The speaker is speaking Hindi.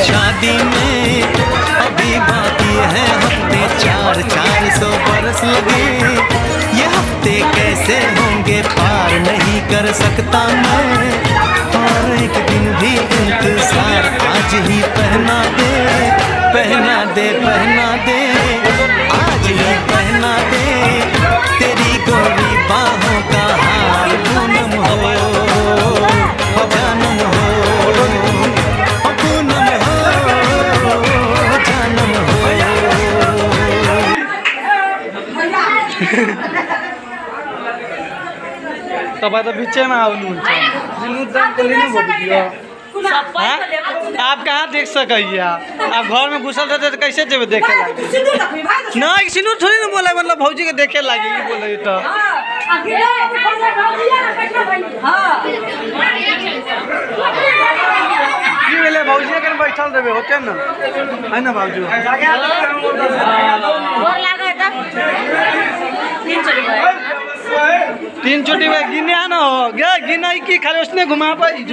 शादी में। अभी बाकी है हफ़्ते चार चार सौ बरस लगे। ये हफ़्ते कैसे होंगे पार नहीं कर सकता मैं। और एक दिन भी इंतज़ार आज ही पहना दे पहना दे पहना दे। आज ही पहना दे। तपाईँ त बिचैमा आउनुहुन्छ त हाँ? आप कहाँ देख सकिए आप घर में घुसल रहते तो कैसे जेबे देखे लागे? नहीं सिनूर थोड़ी ना बोला मतलब भौजी के देखे लागे ई बोले तो। की बोले भौजी के बैठल देबे होते ना? है ना भाउजू? तिनचोटि गिन्या आना हो। गे गिनाइ कि खाली उसने घुमा पाई